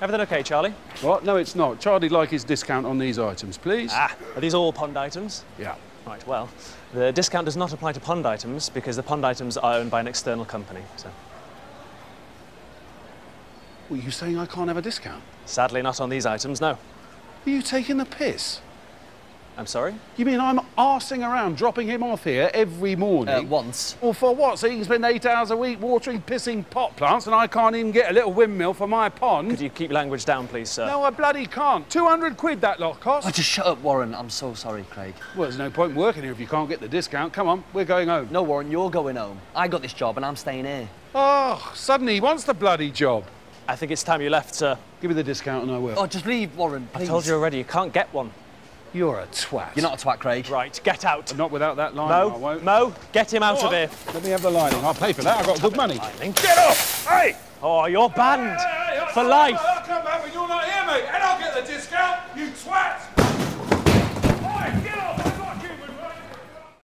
Everything okay, Charlie? What? No, it's not. Charlie'd like his discount on these items, please. Ah, are these all pond items? Yeah. Right, well, the discount does not apply to pond items because the pond items are owned by an external company. So, What, you saying I can't have a discount? sadly, not on these items, no. Are you taking the piss? I'm sorry? You mean I'm arsing around, dropping him off here every morning? Uh, once. Well, for what? So he can spend eight hours a week watering pissing pot plants and I can't even get a little windmill for my pond? Could you keep language down, please, sir? No, I bloody can't. 200 quid that lot cost. Oh, just shut up, Warren. I'm so sorry, Craig. Well, there's no point working here if you can't get the discount. Come on, we're going home. No, Warren, you're going home. I got this job and I'm staying here. Oh, suddenly he wants the bloody job. I think it's time you left, sir. Give me the discount and I will. Oh, just leave, Warren, please. I told you already, you can't get one. You're a twat. You're not a twat, Craig. Right, get out. Not without that line, I Mo, won't. Mo, get him out Go of on. here. Let me have the lining. I'll pay for that. I've got good money. Lining. Get off! Hey! Oh, you're banned for life. I'll come back when you're not here, mate, and I'll get the discount, you twat!